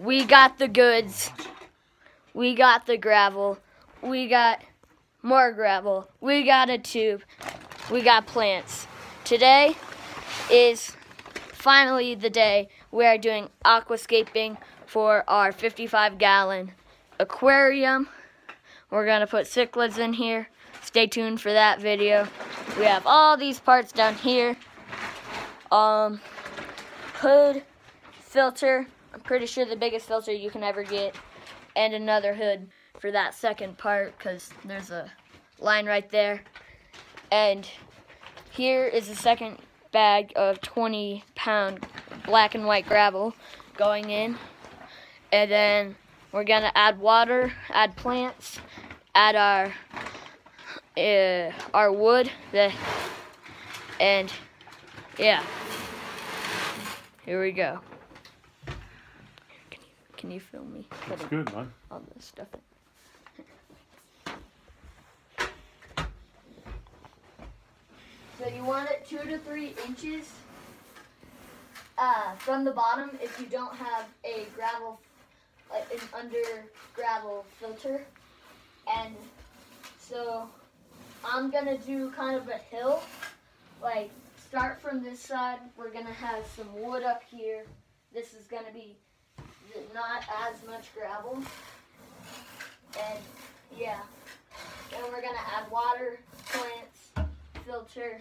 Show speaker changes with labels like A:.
A: We got the goods. We got the gravel. We got more gravel. We got a tube. We got plants. Today is finally the day we are doing aquascaping for our 55 gallon aquarium. We're going to put cichlids in here. Stay tuned for that video. We have all these parts down here. Um, hood, filter, I'm pretty sure the biggest filter you can ever get, and another hood for that second part because there's a line right there. And here is the second bag of 20 pound black and white gravel going in. And then we're gonna add water, add plants, add our uh, our wood, the and yeah. Here we go. Can you, can film me?
B: That's good, man.
A: All this stuff. So you want it two to three inches uh, from the bottom if you don't have a gravel, like an under gravel filter. And so I'm gonna do kind of a hill, like start from this side. We're gonna have some wood up here. This is gonna be not as much gravel. And yeah, then we're gonna add water, plants, filter,